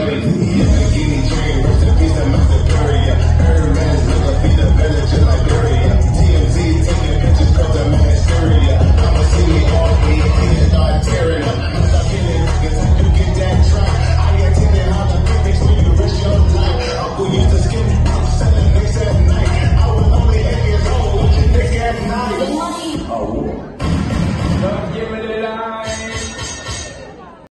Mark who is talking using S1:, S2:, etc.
S1: Amen.